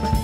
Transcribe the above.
Bye.